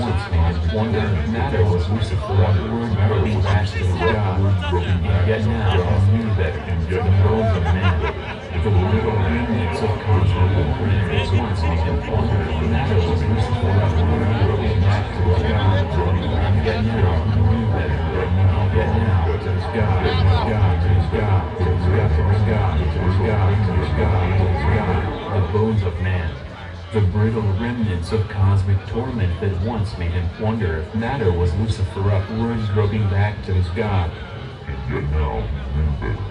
once lost wonder and matter was Lucifer upward was master of God, yet now he knew that the world of man, the little remnants of God, brittle remnants of cosmic torment that once made him wonder if matter was Lucifer upward groping back to his God. And yet now,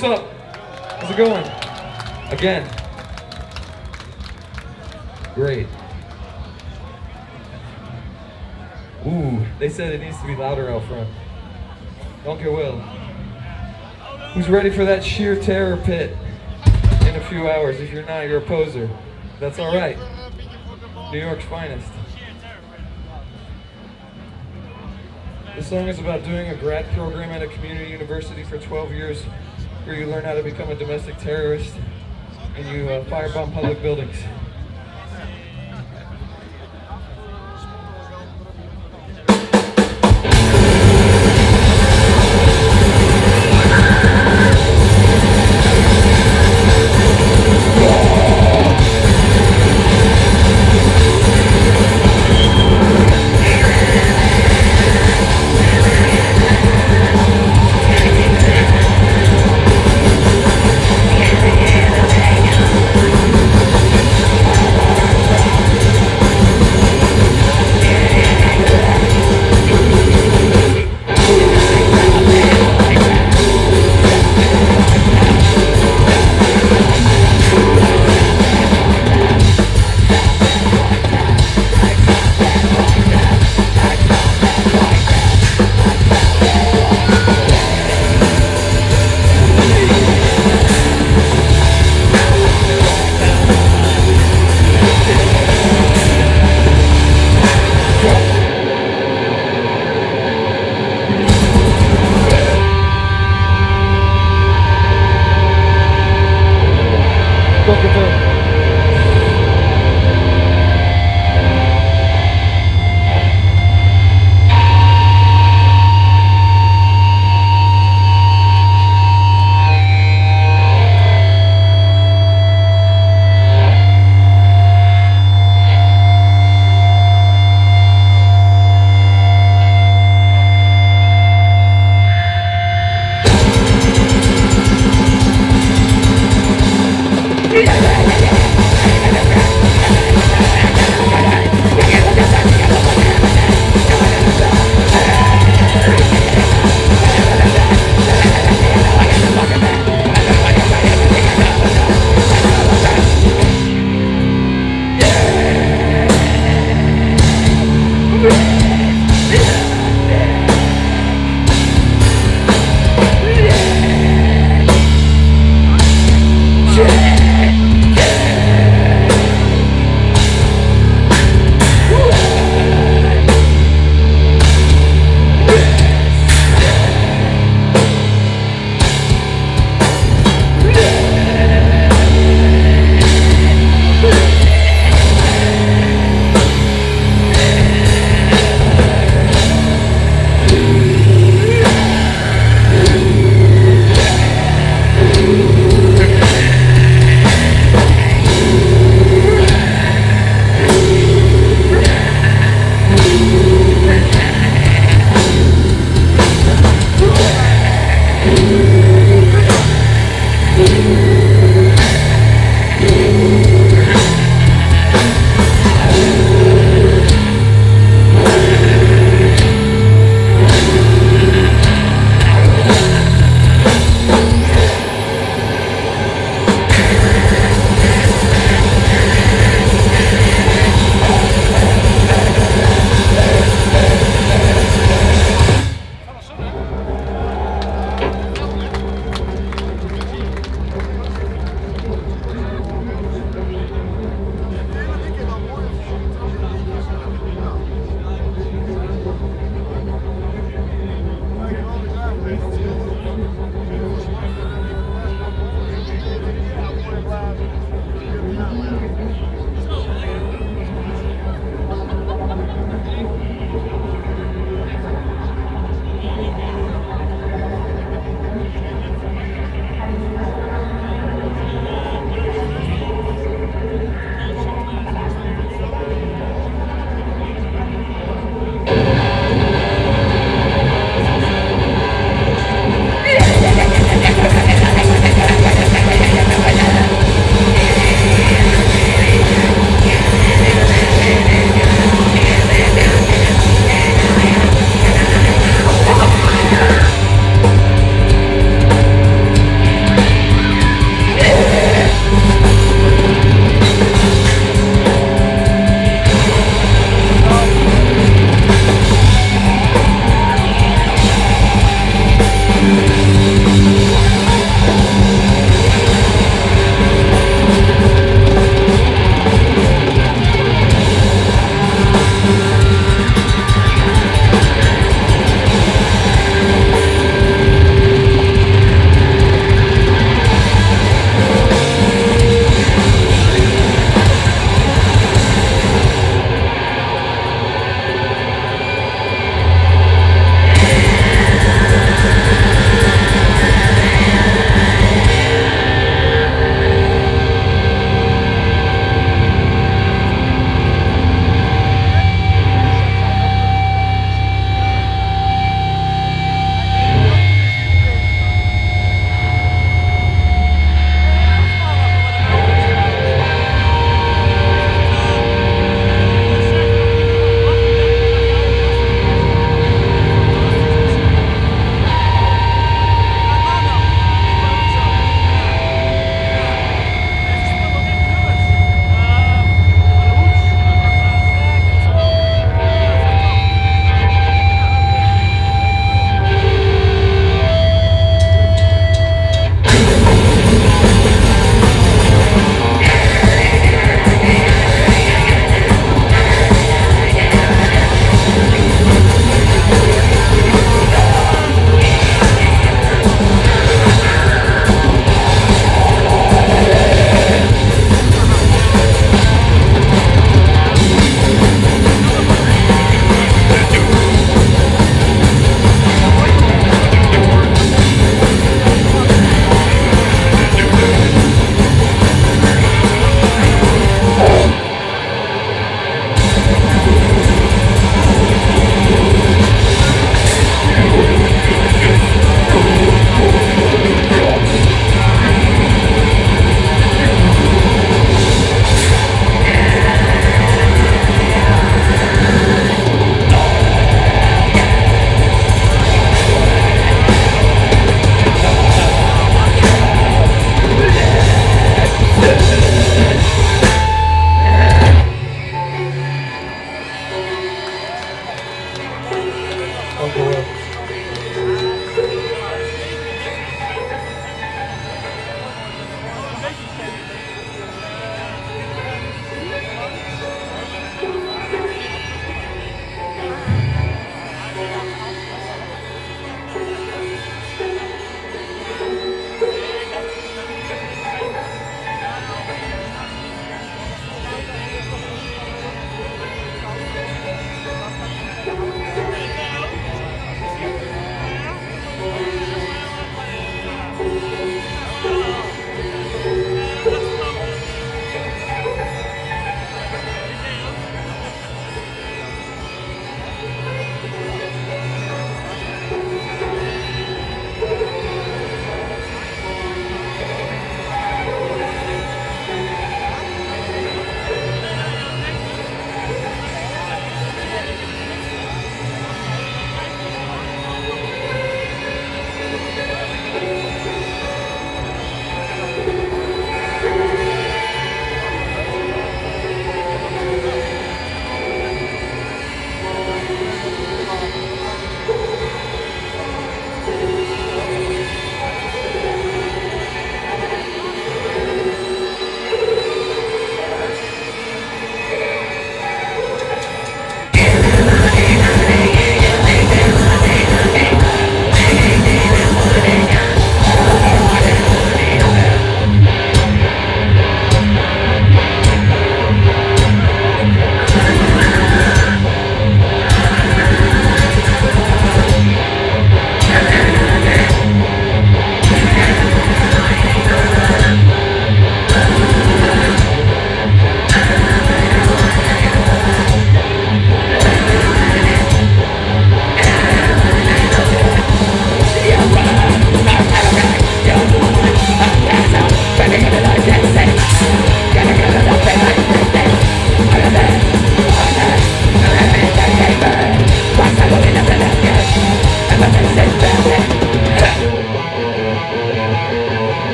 What's up? How's it going? Again. Great. Ooh, they said it needs to be louder out front. Don't get will. Who's ready for that sheer terror pit in a few hours? If you're not, you're a poser. That's all right. New York's finest. This song is about doing a grad program at a community university for 12 years where you learn how to become a domestic terrorist and you uh, firebomb public buildings.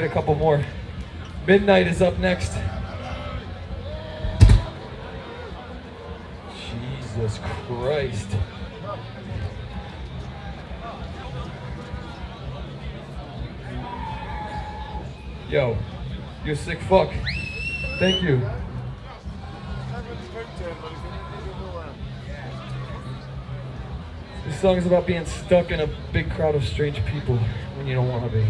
Get a couple more. Midnight is up next. Jesus Christ. Yo, you're a sick fuck. Thank you. This song is about being stuck in a big crowd of strange people when you don't want to be.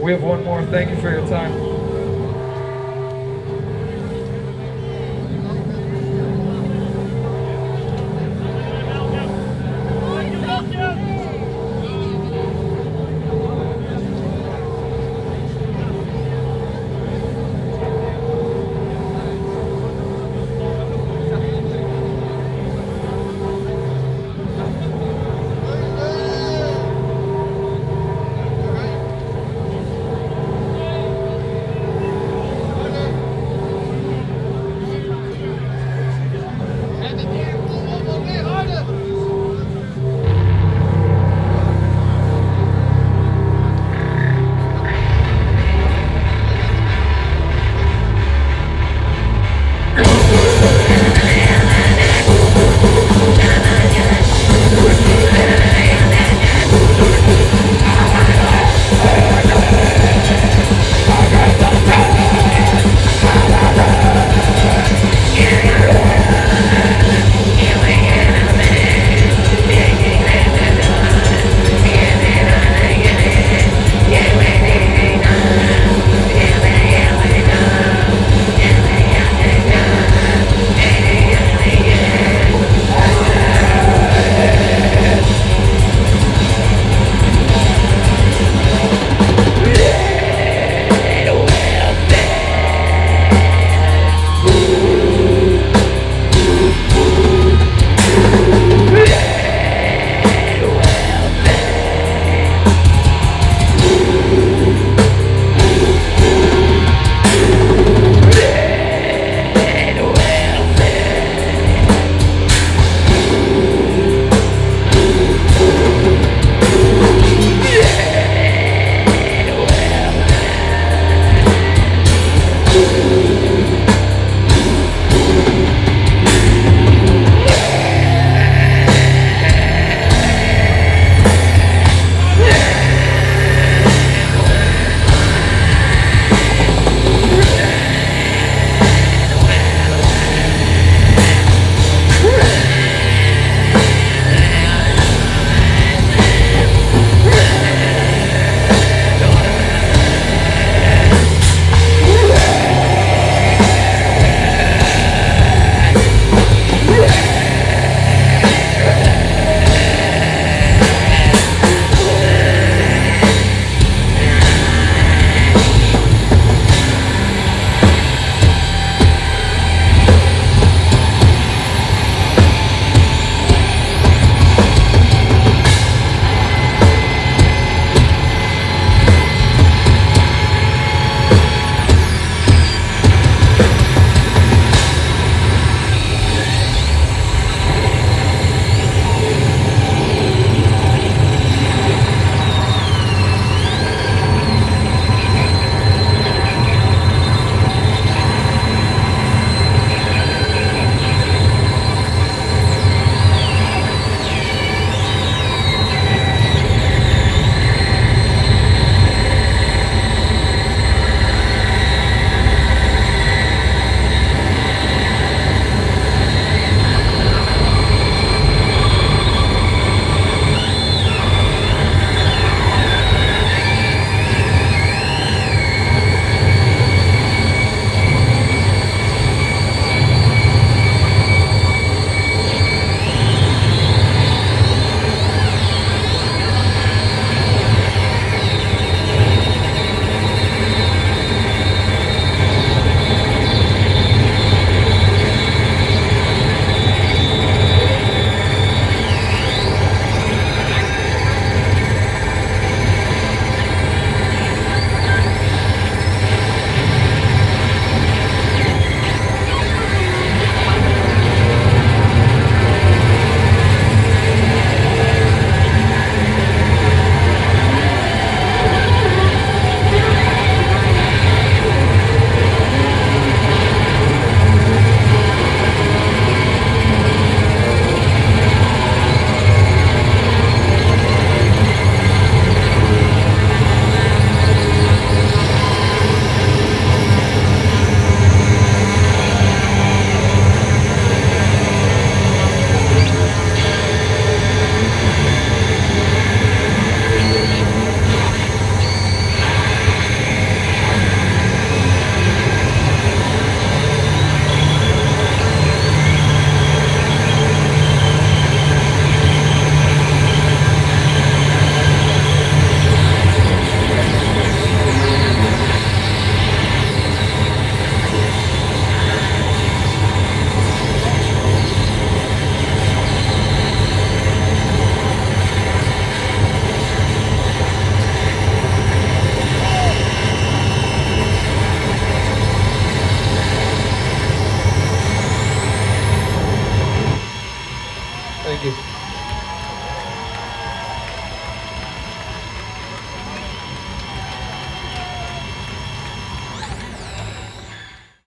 We have one more. Thank you for your time.